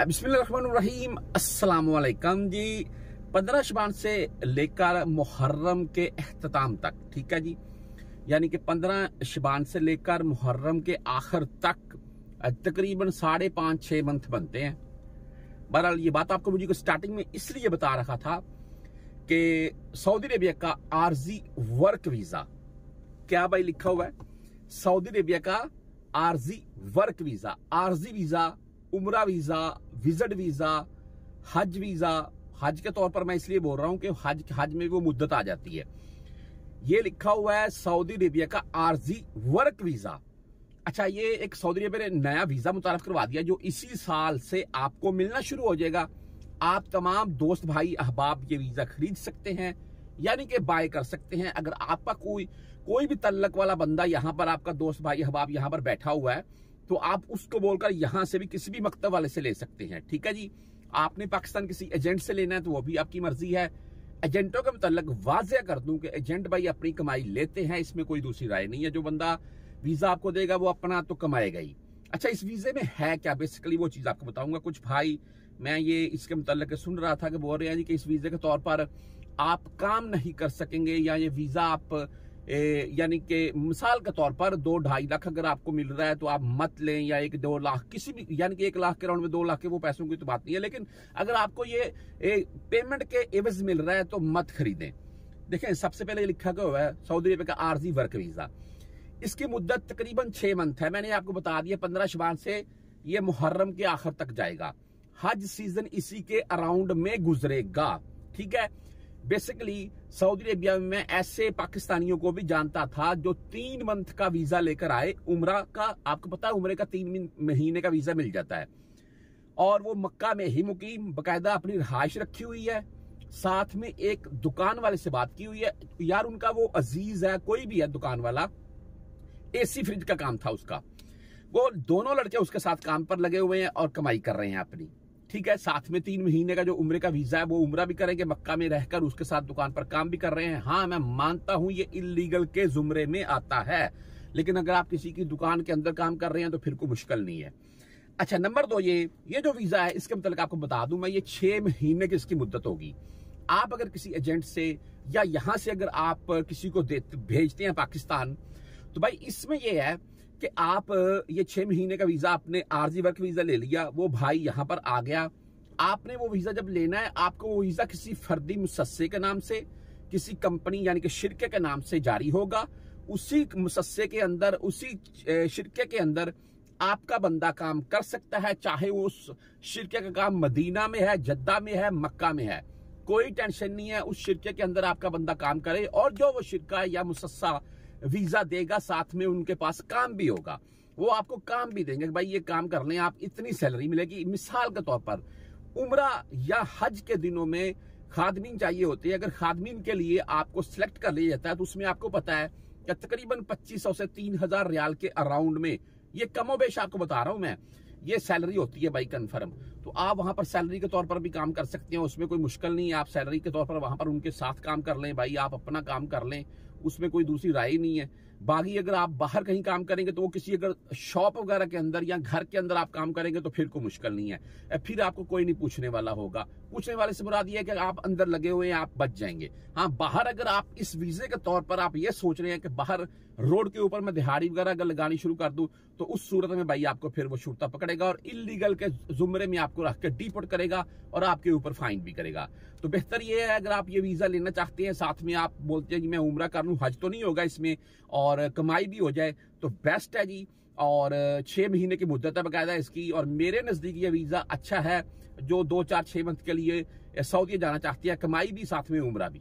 अस्सलाम वालेकुम जी। पंद्रह शबान से लेकर मुहर्रम के अख्ताम तक, ठीक है जी? यानी कि पंद्रह शबान से लेकर मुहर्रम के आखिर तक तकरीबन साढ़े पाँच, छह मंथ बनते हैं। बहरहाल, ये बात आपको मुझे स्टार्टिंग में इसलिए बता रखा था कि सऊदी अरेबिया का आरजी वर्क वीज़ा क्या भाई लिखा हुआ है? सऊदी अरेबिया का RG work visa RG visa Umrah visa visit visa Hajj visa Hajj के तौर पर मैं इसलिए बोल रहा हूँ कि हज हज में वो मुद्दत आ जाती है। ये लिखा हुआ है सऊदी अरेबिया का आरजी वर्क वीज़ा अच्छा ये एक सऊदी अरेबिया ने नया वीज़ा मुतारफ करवा दिया जो इसी साल से आपको मिलना शुरू हो जाएगा। आप तमाम दोस्त भाई अहबाब ये वीज़ा खरीद सकते हैं, यानी कि बाय कर सकते हैं। अगर आपका कोई कोई भी तल्लक वाला बंदा यहाँ पर आपका दोस्त भाई अहबाब यहाँ पर बैठा हुआ है तो आप उसको बोलकर यहाँ से भी किसी भी मकतब वाले से ले सकते हैं। ठीक है जी? आपने पाकिस्तान किसी एजेंट से लेना है तो वो भी आपकी मर्ज़ी है। एजेंटों के मतलब वाजिया कर दूँ कि एजेंट भाई अपनी कमाई लेते हैं, इसमें कोई दूसरी राय नहीं है। जो बंदा वीज़ा आपको देगा, वो अपना तो कमाएगा ही। अच्छा इस वीजे में है क्या? बेसिकली वो चीज़ आपको बताऊँगा। कुछ भाई, मैं ये इसके मुतल सुन रहा था कि बोल रहे हैं जी कि इस वीजे के तौर पर आप काम नहीं कर सकेंगे या ये वीज़ा आप यानी कि मिसाल के तौर पर दो ढाई लाख अगर आपको मिल रहा है तो आप मत लें या एक दो लाख, किसी भी, यानी कि एक लाख के राउंड में दो लाख के वो पैसों की तो बात नहीं है, लेकिन अगर आपको ये पेमेंट के एवज मिल रहा है तो मत खरीदें। देखें, सबसे पहले लिखा गया हुआ है, सऊदी अरब का आरजी वर्क वीज़ा इसकी मुद्दत तकरीबन छह मंथ है। मैंने आपको बता दिया, पंद्रह शबान से ये मुहर्रम के आखिर तक जाएगा। हज सीज़न इसी के अराउंड में गुजरेगा। ठीक है? बेसिकली सऊदी अरेबिया में ऐसे पाकिस्तानियों को भी जानता था जो तीन मंथ का वीज़ा लेकर आए। उम्र का, आपको पता है, उम्र का तीन महीने का वीज़ा मिल जाता है। और वो मक्का में ही मुकीम, बकायदा अपनी रहायश रखी हुई है। साथ में एक दुकान वाले से बात की हुई है। यार, उनका वो अज़ीज़ है, कोई भी है दुकान वाला एसी फ्रिज का काम था उसका। वो दोनों लड़के उसके साथ काम पर लगे हुए हैं और कमाई कर रहे हैं अपनी। ठीक है, साथ में तीन महीने का जो उम्र का वीज़ा है, वो उम्र भी करेंगे, मक्का में रहकर उसके साथ दुकान पर काम भी कर रहे हैं। हाँ मैं मानता हूँ, ये इलीगल के जुमरे में आता है। लेकिन अगर आप किसी की दुकान के अंदर काम कर रहे हैं तो फिर कोई मुश्किल नहीं है। अच्छा नंबर दो ये ये जो वीज़ा है, इसके मतलब आपको बता दूँ मैं, ये छह महीने की इसकी मुद्दत होगी। आप अगर किसी एजेंट से, या यहाँ से अगर आप किसी को भेजते हैं पाकिस्तान तो भाई इसमें यह है कि आप ये छह महीने का वीज़ा आपने, आरजी वर्क वीज़ा ले लिया, वो भाई यहाँ पर आ गया। आपने वो वीज़ा जब लेना है, आपको वो वीज़ा किसी फर्दी मुसस्से के नाम से, किसी कंपनी यानी कि शिरके के नाम से जारी होगा। उसी मुसस्से के अंदर, उसी शिरके के अंदर आपका बंदा काम कर सकता है, चाहे वो उस शिरके का काम मदीना में है, जद्दा में है, मक्का में है। कोई टेंशन नहीं है, उस शिरके के अंदर आपका बंदा काम करे, और जो वो शिरका या मुसस्सा वीज़ा देगा, साथ में उनके पास काम भी होगा। वो आपको काम भी देंगे भाई ये काम कर लें, आप इतनी सैलरी मिलेगी। मिसाल के तौर पर, उम्र या हज के दिनों में खादमीन चाहिए होते है। अगर खादमीन के लिए आपको सिलेक्ट कर लिया जाता है तो उसमें आपको पता है कि तकरीबन 2500 से 3000 रियाल के अराउंड में, ये कमोबेश आपको बता रहा हूँ मैं, ये सैलरी होती है भाई कंफर्म तो आप वहाँ पर सैलरी के तौर पर भी काम कर सकते हैं, उसमें कोई मुश्किल नहीं है। आप सैलरी के तौर पर वहाँ पर उनके साथ काम कर लें, भाई आप अपना काम कर लें। उसमें कोई दूसरी राय नहीं है। बाकी अगर आप बाहर कहीं काम करेंगे तो वो किसी अगर शॉप वगैरह के अंदर या घर के अंदर आप काम करेंगे तो फिर कोई मुश्किल नहीं है। फिर आपको कोई नहीं पूछने वाला होगा। पूछने वाले से मुराद है कि आप अंदर लगे हुए हैं, आप बच जाएँगे। हाँ बाहर अगर आप इस वीजे के तौर पर आप ये सोच रहे हैं कि बाहर रोड के ऊपर मैं दिहाड़ी वगैरह अगर लगानी शुरू कर दूँ तो उस सूरत में भाई आपको फिर वो छूटता पकड़ेगा और इलीगल के जुमरे में आपको रख के डिपोर्ट करेगा और आपके ऊपर फाइन भी करेगा। तो बेहतर ये है, अगर आप ये वीज़ा लेना चाहते हैं, साथ में आप बोलते हैं कि मैं उम्र कर लू, हज तो नहीं होगा इसमें, और कमाई भी हो जाए तो बेस्ट है जी। और छह महीने की मुद्दत है बकायदा इसकी, और मेरे नज़दीक ये वीज़ा अच्छा है, जो दो चार छह मंथ के लिए सऊदी जाना चाहती है, कमाई भी, साथ में उम्र भी।